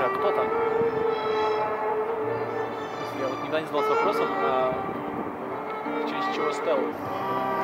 Скажи, а кто там? Я вот никогда не задался вопросом, а в честь чего стелс?